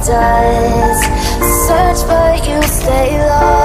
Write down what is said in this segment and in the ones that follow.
Search but you stay lost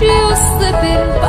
deixe-o saber.